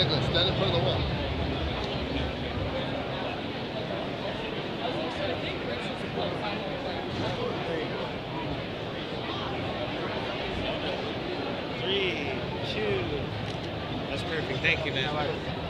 Nicholas, stand in front of the wall. Three, two. That's perfect. Thank you, man.